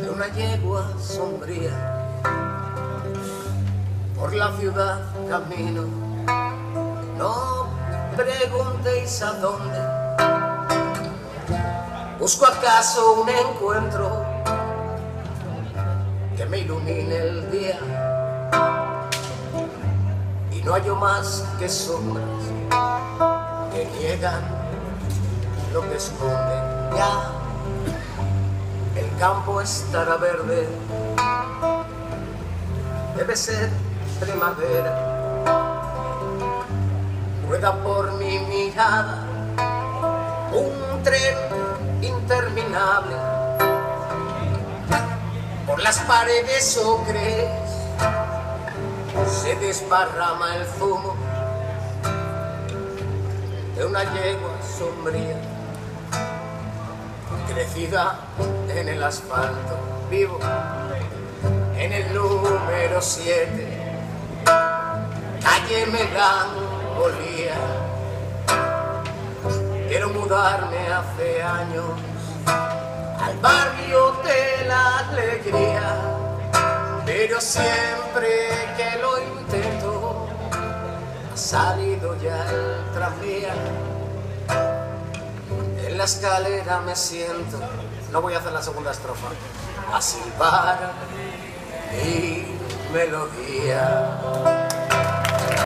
de una yegua sombría. Por la ciudad camino, no preguntéis a dónde. Busco acaso un encuentro que me ilumine el día y no hallo más que sombras que niegan lo que esconden ya campo estará verde. Debe ser primavera. Rueda por mi mirada un tren interminable. Por las paredes ocres se desparrama el zumo de una yegua sombría crecida en el asfalto vivo en el número 7 calle Melancolía quiero mudarme hace años al barrio de la alegría pero siempre que lo intento ha salido ya el tranvía la escalera me siento. No voy a hacer la segunda estrofa. A silbar mi melodía